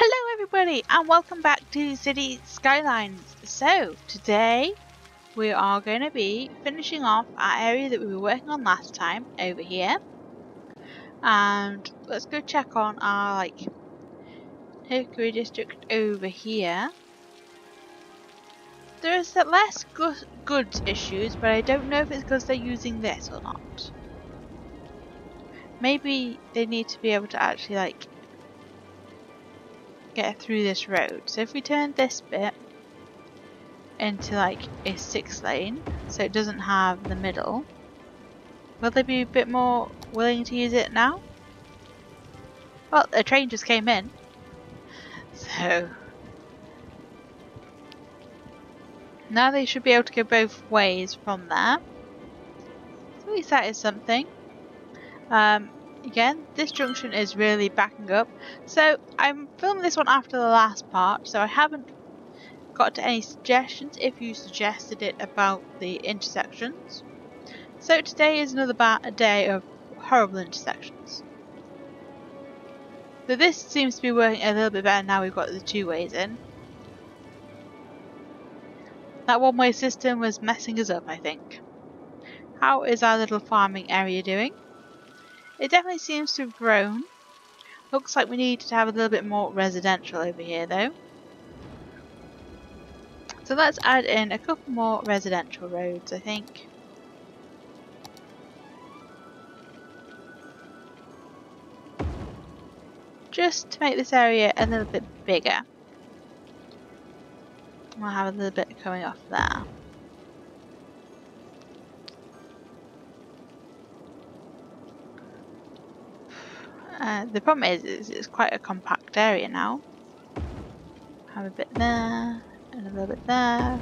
Hello everybody and welcome back to Cities Skylines. So today we are going to be finishing off our area that we were working on last time over here. And let's go check on our like Hickory district over here. There's less go goods issues but I don't know if it's because they're using this or not. Maybe they need to be able to actually like get through this road. So if we turn this bit into like a six lane, so it doesn't have the middle, will they be a bit more willing to use it now? Well, a train just came in, so now they should be able to go both ways from there. So at least that is something. Um, again, this junction is really backing up. So I'm filming this one after the last part, so I haven't got to any suggestions if you suggested it about the intersections. So today is another day of horrible intersections. So this seems to be working a little bit better now we've got the two ways in. That one way system was messing us up I think. How is our little farming area doing? It definitely seems to have grown. Looks like we need to have a little bit more residential over here though. So let's add in a couple more residential roads I think. Just to make this area a little bit bigger. We'll have a little bit coming off there. Uh, the problem is, is it's quite a compact area now. Have a bit there, and a little bit there.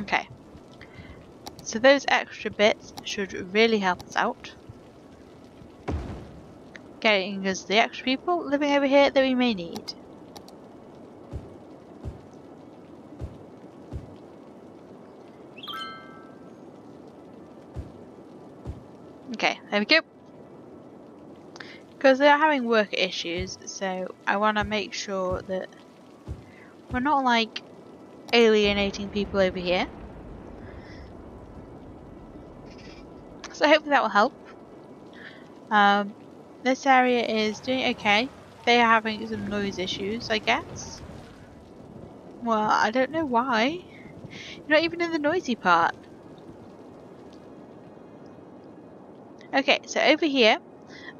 Okay. So those extra bits should really help us out. Getting us the extra people living over here that we may need. There we go. Because they're having work issues, so I want to make sure that we're not like alienating people over here. So hopefully that will help. Um, this area is doing okay. They are having some noise issues, I guess. Well, I don't know why. You're not even in the noisy part. Okay, so over here,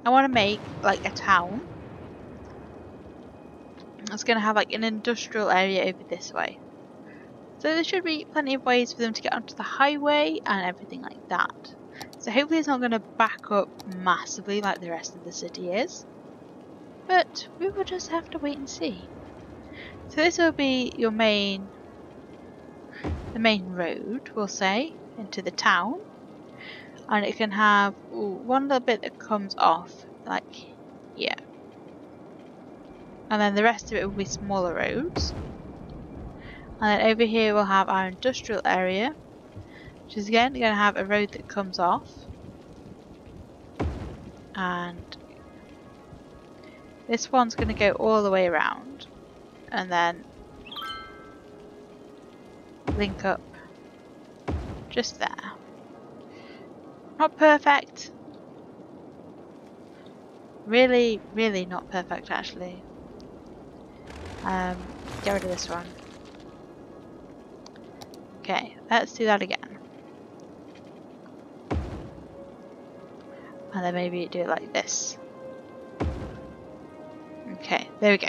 I want to make like a town. It's going to have like an industrial area over this way. So there should be plenty of ways for them to get onto the highway and everything like that. So hopefully it's not going to back up massively like the rest of the city is. But we will just have to wait and see. So this will be your main, the main road, we'll say, into the town and it can have ooh, one little bit that comes off like yeah. And then the rest of it will be smaller roads. And then over here we'll have our industrial area which is again going to have a road that comes off. And this one's going to go all the way around and then link up just there not perfect. Really, really not perfect actually. Um, get rid of this one. Okay, let's do that again. And then maybe do it like this. Okay, there we go.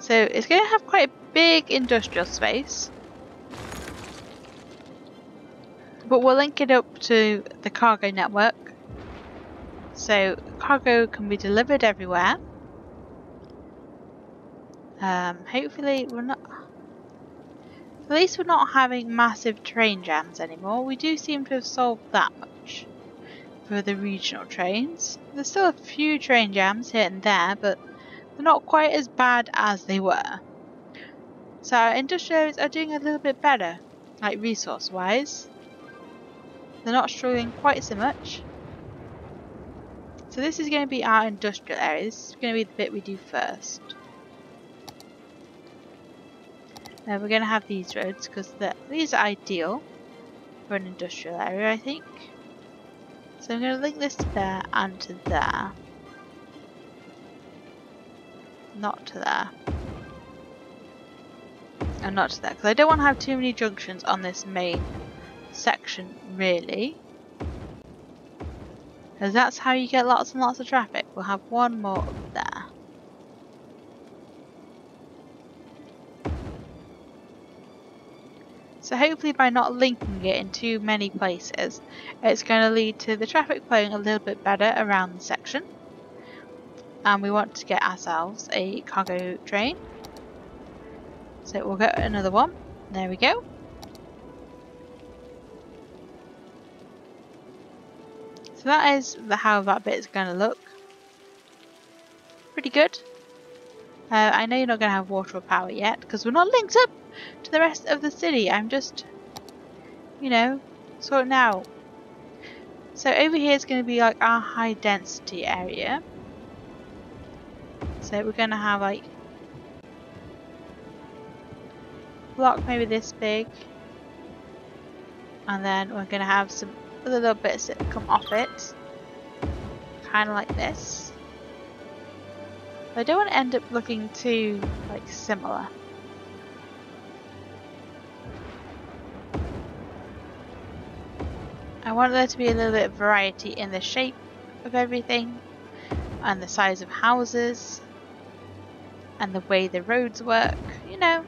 So it's going to have quite a big industrial space. But we'll link it up to the cargo network. So cargo can be delivered everywhere. Um, hopefully we're not... At least we're not having massive train jams anymore. We do seem to have solved that much for the regional trains. There's still a few train jams here and there, but they're not quite as bad as they were. So our industrials are doing a little bit better, like resource wise. They're not struggling quite so much. So this is going to be our industrial area. This is going to be the bit we do first. Now we're going to have these roads because the, these are ideal for an industrial area I think. So I'm going to link this to there and to there. Not to there. And not to there because I don't want to have too many junctions on this main section really. Because that's how you get lots and lots of traffic. We'll have one more up there. So hopefully by not linking it in too many places, it's going to lead to the traffic flowing a little bit better around the section. And we want to get ourselves a cargo train. So we'll get another one. There we go. So that is how that bit is going to look. Pretty good. Uh, I know you're not going to have water or power yet because we're not linked up to the rest of the city. I'm just, you know, sorting out. So over here is going to be like our high density area. So we're going to have like block maybe this big and then we're going to have some other little bits that come off it. Kind of like this. I don't want to end up looking too like similar. I want there to be a little bit of variety in the shape of everything and the size of houses and the way the roads work, you know.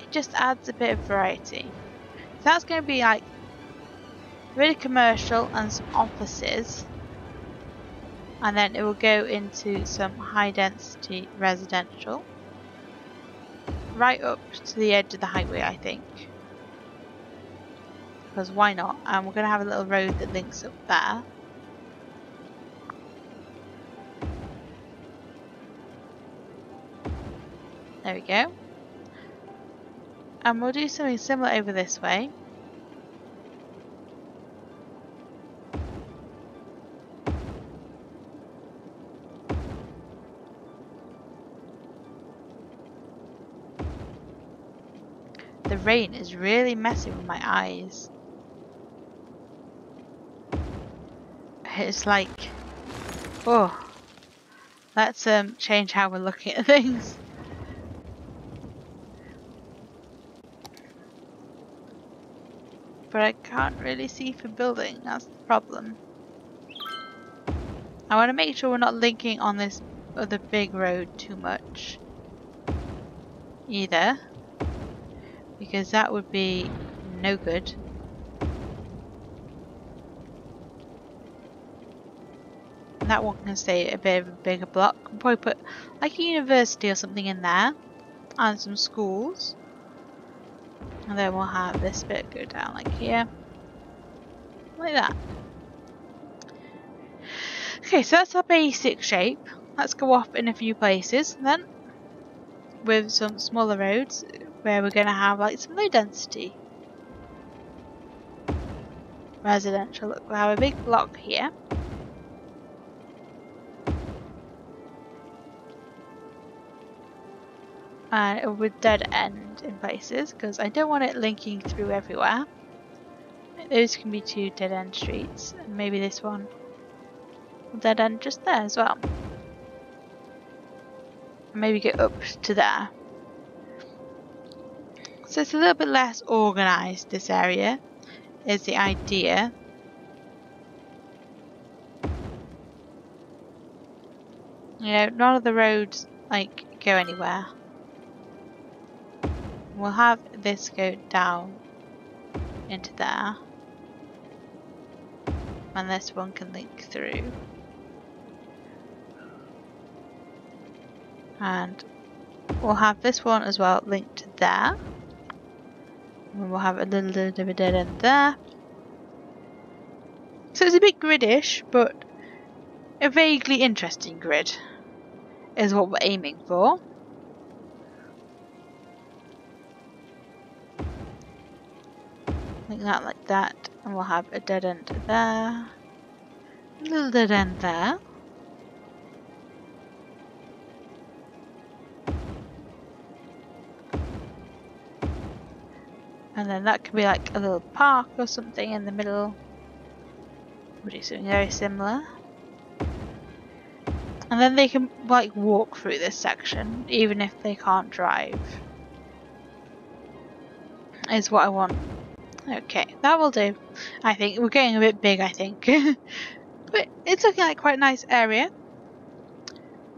It just adds a bit of variety. So that's going to be like really commercial and some offices. And then it will go into some high density residential. Right up to the edge of the highway I think. Because why not? And we're going to have a little road that links up there. There we go. And we'll do something similar over this way rain is really messing with my eyes. It's like, oh, let's um, change how we're looking at things. But I can't really see for building, that's the problem. I want to make sure we're not linking on this other big road too much. Either because that would be no good. That one can stay a bit of a bigger block. Probably put like a university or something in there and some schools. And then we'll have this bit go down like here. Like that. Okay, so that's our basic shape. Let's go off in a few places then with some smaller roads where we're going to have like some low density residential. Look, we have a big block here. And it would dead end in places because I don't want it linking through everywhere. Those can be two dead end streets and maybe this one dead end just there as well. Maybe get up to there. So it's a little bit less organised, this area, is the idea. You know, none of the roads, like, go anywhere. We'll have this go down into there. And this one can link through. And we'll have this one as well linked to there. And we'll have a little, little bit of a dead end there. So it's a bit gridish, but a vaguely interesting grid is what we're aiming for. Like that, like that, and we'll have a dead end there, a little dead end there. And then that could be like a little park or something in the middle. We'll do something very similar. And then they can like walk through this section, even if they can't drive. Is what I want. Okay, that will do. I think we're getting a bit big, I think. but it's looking like quite a nice area.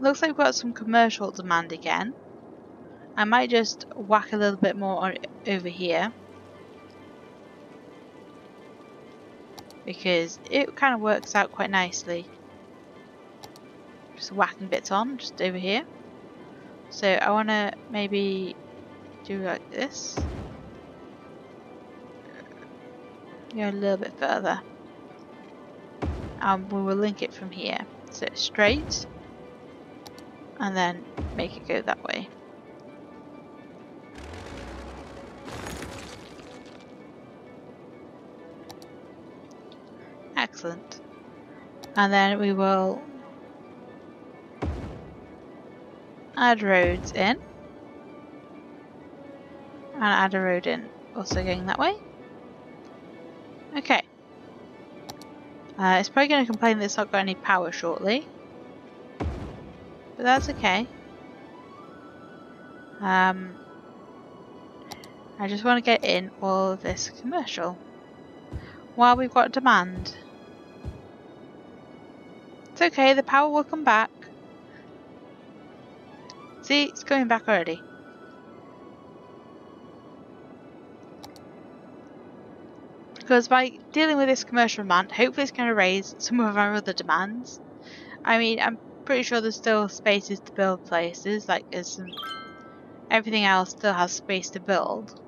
Looks like we've got some commercial demand again. I might just whack a little bit more over here. Because it kind of works out quite nicely. Just whacking bits on just over here. So I want to maybe do like this. Go a little bit further. And we will link it from here. So straight. And then make it go that way. And then we will add roads in. And add a road in, also going that way. Okay. Uh, it's probably going to complain that it's not got any power shortly. But that's okay. Um, I just want to get in all of this commercial while we've got demand. Okay, the power will come back. See, it's coming back already. Because by dealing with this commercial demand, hopefully it's going to raise some of our other demands. I mean, I'm pretty sure there's still spaces to build places, like there's some... Everything else still has space to build,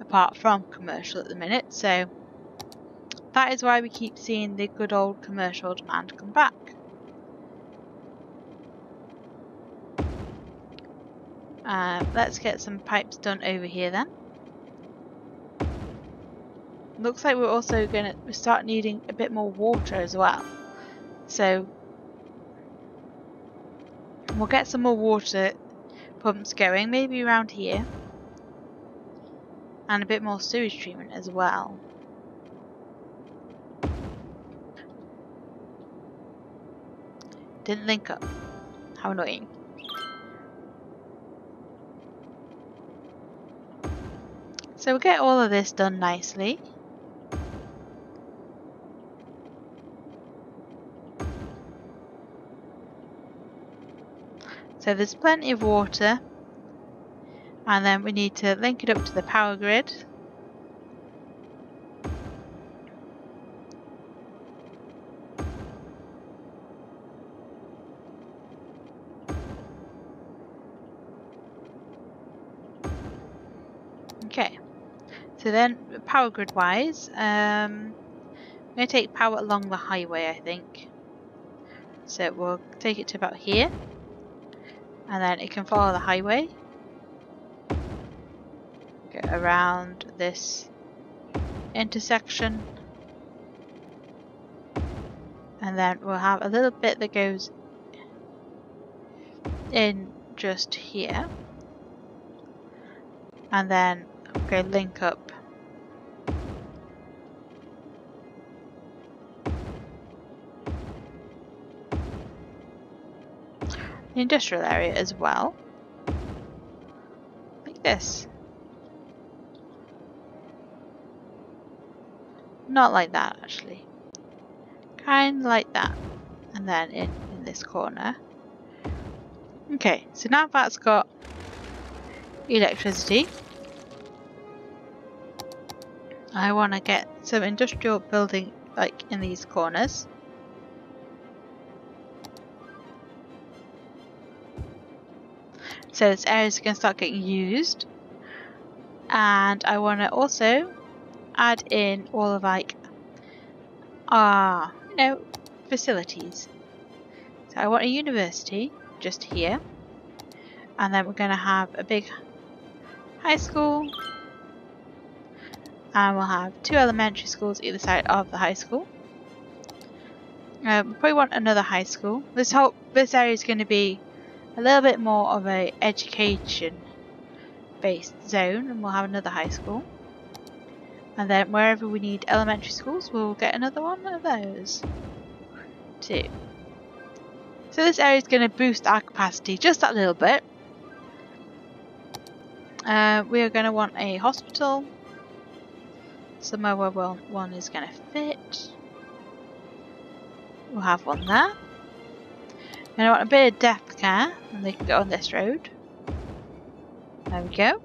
apart from commercial at the minute, so... That is why we keep seeing the good old commercial demand come back. Uh, let's get some pipes done over here then. Looks like we're also going to start needing a bit more water as well. So we'll get some more water pumps going, maybe around here. And a bit more sewage treatment as well. Didn't link up. How annoying. So we'll get all of this done nicely. So there's plenty of water and then we need to link it up to the power grid Then, power grid wise, um, I'm going to take power along the highway, I think. So we'll take it to about here. And then it can follow the highway. Get around this intersection. And then we'll have a little bit that goes in just here. And then go link up industrial area as well. Like this. Not like that actually. Kind of like that. And then in, in this corner. Okay, so now that's got electricity. I want to get some industrial building like in these corners. So this area is going to start getting used. And I want to also add in all of like our, you know, facilities. So I want a university just here. And then we're going to have a big high school. And we'll have two elementary schools either side of the high school. Um, probably want another high school. This whole this area is going to be a little bit more of a education based zone, and we'll have another high school. And then wherever we need elementary schools, we'll get another one of those too. So this area is going to boost our capacity just a little bit. Uh, we are going to want a hospital. Somewhere where one is going to fit. We'll have one there. And I want a bit of death care, and they can go on this road. There we go.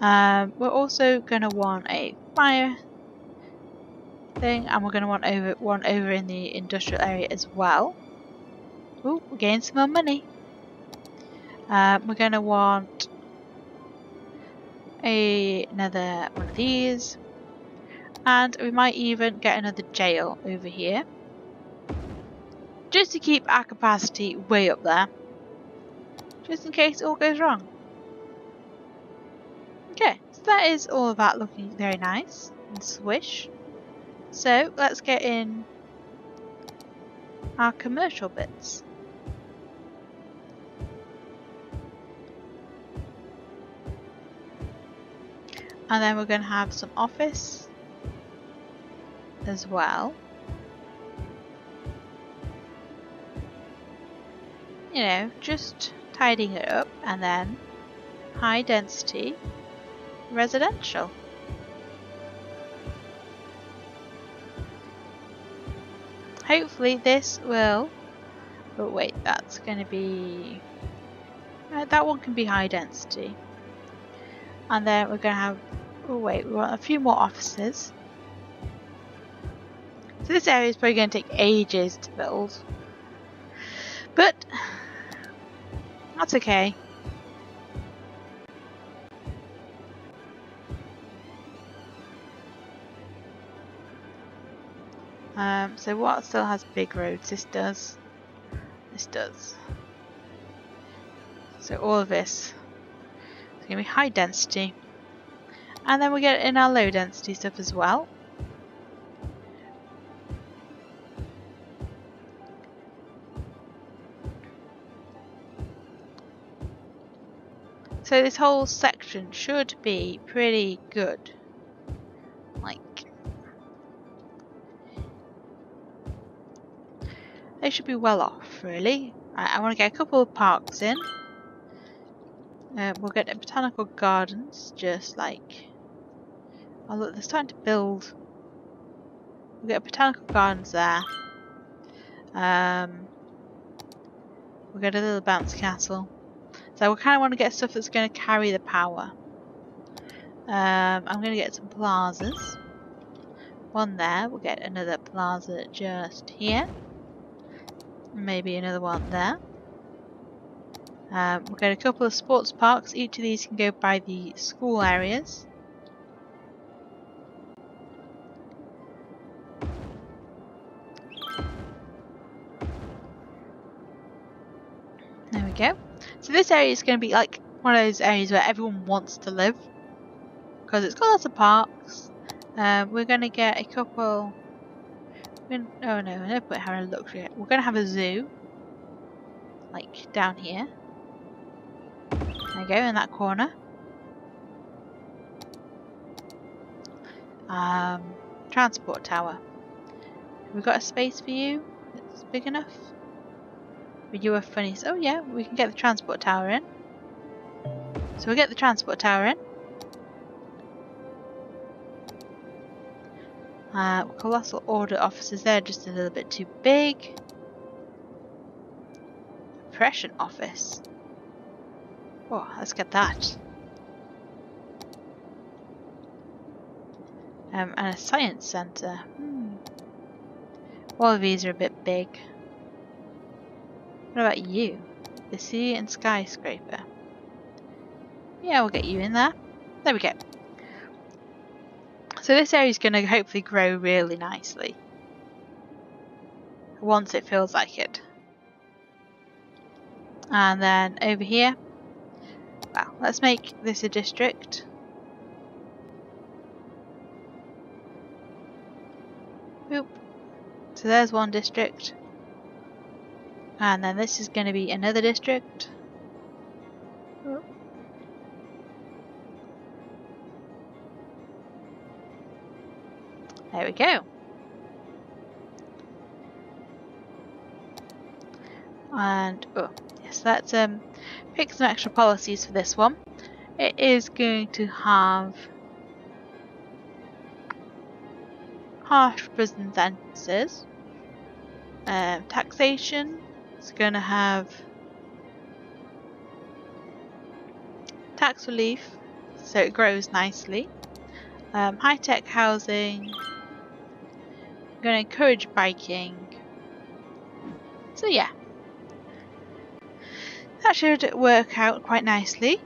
Um, we're also going to want a fire thing, and we're going to want over one over in the industrial area as well. Oh, we're getting some more money. Um, we're going to want a, another one of these, and we might even get another jail over here, just to keep our capacity way up there, just in case it all goes wrong. Okay, so that is all of that looking very nice and swish. So let's get in our commercial bits. And then we're going to have some office as well. You know, just tidying it up and then high density residential. Hopefully this will, but wait, that's going to be, uh, that one can be high density. And then we're going to have, oh wait, we want a few more offices. So this area is probably going to take ages to build. But, that's okay. Um, so what still has big roads? This does. This does. So all of this is going to be high density. And then we get in our low density stuff as well. So this whole section should be pretty good. Like. They should be well off, really. I want to get a couple of parks in. Uh, we'll get the botanical gardens, just like... Oh look, they're starting to build. We'll get botanical gardens there. Um, we'll get a little bounce castle. So we kind of want to get stuff that's going to carry the power. Um, I'm going to get some plazas. One there. We'll get another plaza just here. Maybe another one there. Um, we've got a couple of sports parks. Each of these can go by the school areas. So this area is going to be like one of those areas where everyone wants to live. Because it's got lots of parks. Um, we're going to get a couple Gonna, oh no, no point having a look yet. We're gonna have a zoo. Like down here. There we go, in that corner. Um, transport tower. Have we got a space for you? It's big enough? But you are funny. Oh yeah, we can get the transport tower in. So we'll get the transport tower in. Uh, colossal order offices there, just a little bit too big. Oppression office. Oh, let's get that. Um, and a science centre. Hmm. All of these are a bit big. What about you? The sea and skyscraper. Yeah, we'll get you in there. There we go. So this area is going to hopefully grow really nicely. Once it feels like it. And then over here, well, let's make this a district. Oop. So there's one district. And then this is going to be another district. There we go. And, oh, yes, let's um, pick some extra policies for this one. It is going to have harsh prison sentences, um, taxation, going to have tax relief, so it grows nicely, um, high-tech housing, I'm going to encourage biking, so yeah, that should work out quite nicely.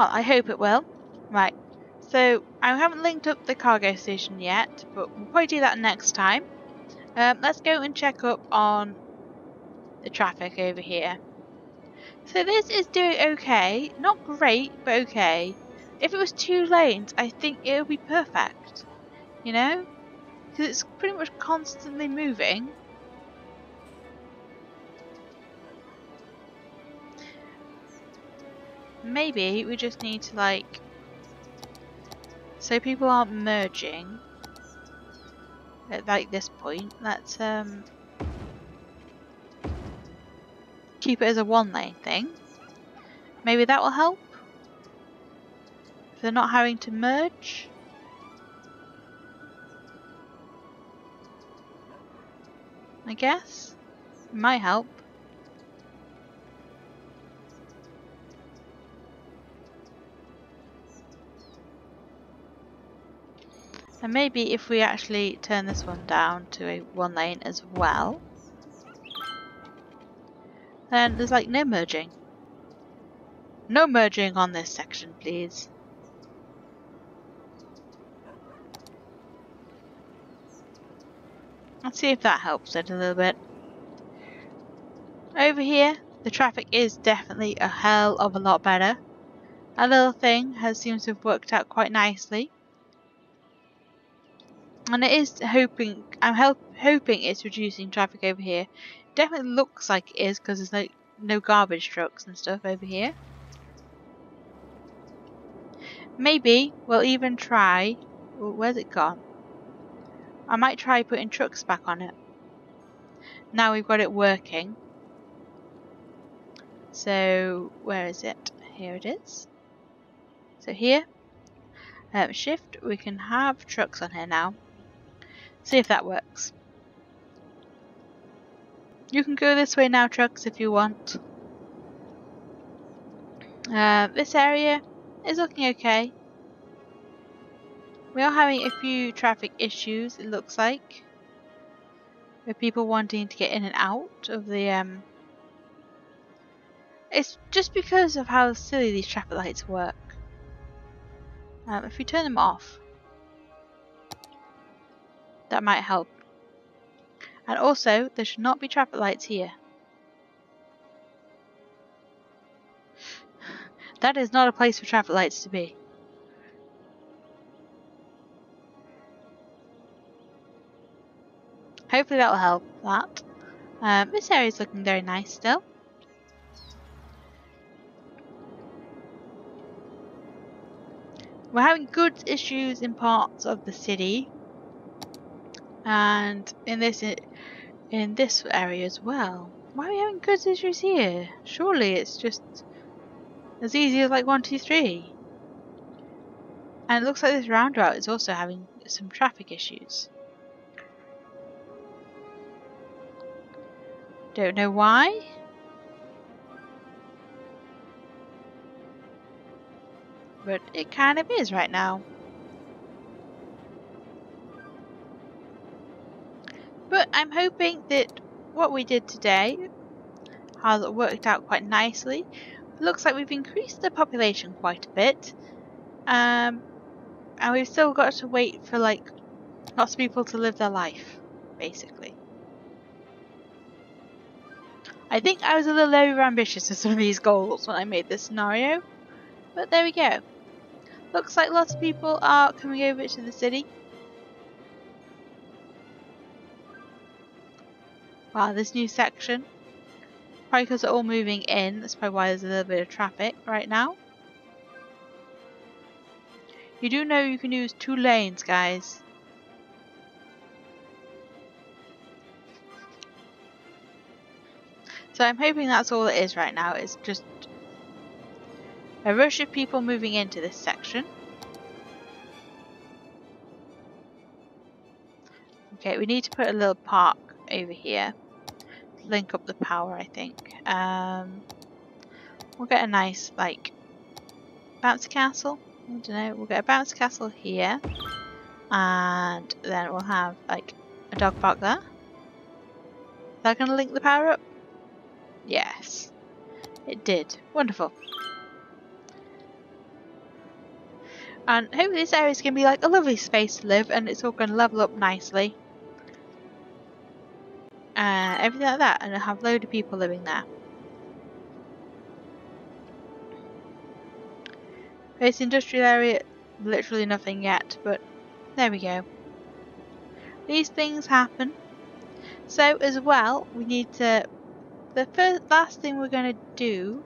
Well, I hope it will. Right, so I haven't linked up the cargo station yet, but we'll probably do that next time. Um, let's go and check up on the traffic over here. So this is doing okay. Not great, but okay. If it was two lanes, I think it would be perfect. You know? Because it's pretty much constantly moving. Maybe we just need to like so people aren't merging at like this point let's um keep it as a one lane thing. Maybe that will help? They're not having to merge? I guess? Might help And maybe if we actually turn this one down to a one lane as well, then there's like no merging. No merging on this section, please. Let's see if that helps it a little bit. Over here, the traffic is definitely a hell of a lot better. A little thing has seems to have worked out quite nicely and it is hoping I'm help, hoping it's reducing traffic over here. Definitely looks like it is because there's no no garbage trucks and stuff over here. Maybe we'll even try. where's it gone? I might try putting trucks back on it. Now we've got it working. So where is it? Here it is. So here, um, shift, we can have trucks on here now. See if that works. You can go this way now, trucks, if you want. Uh, this area is looking okay. We are having a few traffic issues, it looks like. With people wanting to get in and out of the... Um, it's just because of how silly these traffic lights work. Um, if we turn them off, that might help. And also, there should not be traffic lights here. That is not a place for traffic lights to be. Hopefully that will help that. Um, this area is looking very nice still. We're having good issues in parts of the city and in this in this area as well. Why are we having goods issues here? Surely it's just as easy as like one, two, three. And it looks like this roundabout is also having some traffic issues. Don't know why. But it kind of is right now. But I'm hoping that what we did today has worked out quite nicely. looks like we've increased the population quite a bit. Um, and we've still got to wait for like Lots of people to live their life, basically. I think I was a little over ambitious with some of these goals when I made this scenario, but there we go. Looks like lots of people are coming over to the city. Wow, this new section. Probably because they're all moving in, that's probably why there's a little bit of traffic right now. You do know you can use two lanes, guys. So I'm hoping that's all it is right now. It's just a rush of people moving into this section. Okay, we need to put a little park over here. Link up the power, I think. Um, we'll get a nice, like, bouncy castle. I don't know, we'll get a bouncy castle here. And then we'll have, like, a dog park there. Is that going to link the power up? Yes. It did. Wonderful. And hopefully this area is going to be like a lovely space to live and it's all going to level up nicely. Everything like that and I'll have load of people living there. This industrial area, literally nothing yet, but there we go. These things happen. So as well, we need to, the first, last thing we're going to do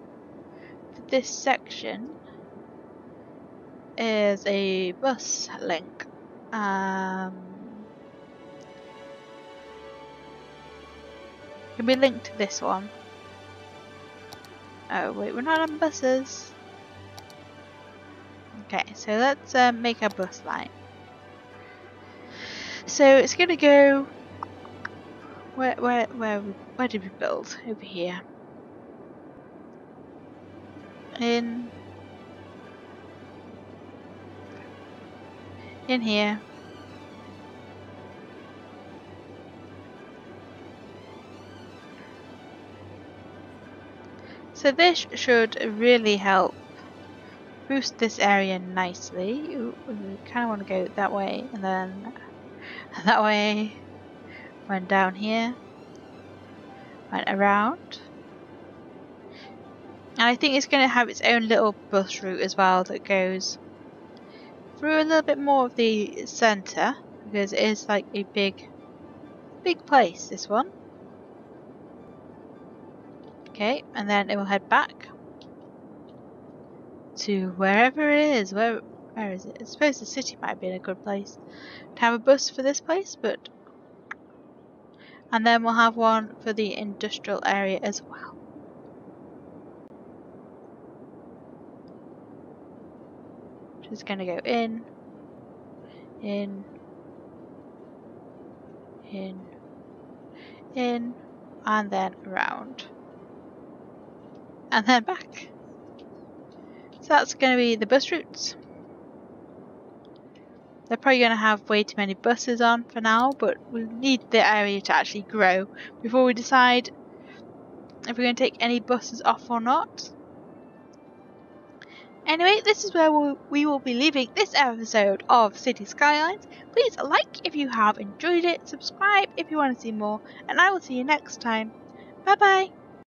for this section is a bus link. Um, can be linked to this one. Oh wait, we're not on buses. Okay, so let's uh, make a bus line. So it's gonna go. Where where where where did we build? Over here. In in here. So this should really help boost this area nicely. We kind of want to go that way and then that way. Went down here. Went around. And I think it's going to have its own little bus route as well that goes through a little bit more of the centre because it is like a big big place this one okay and then it will head back to wherever it is where where is it I suppose the city might be in a good place to have a bus for this place but and then we'll have one for the industrial area as well Just gonna go in, in, in, in, and then around. And then back. So that's going to be the bus routes. They're probably going to have way too many buses on for now, but we need the area to actually grow before we decide if we're going to take any buses off or not. Anyway, this is where we will be leaving this episode of Cities Skylines. Please like if you have enjoyed it, subscribe if you want to see more, and I will see you next time. Bye bye!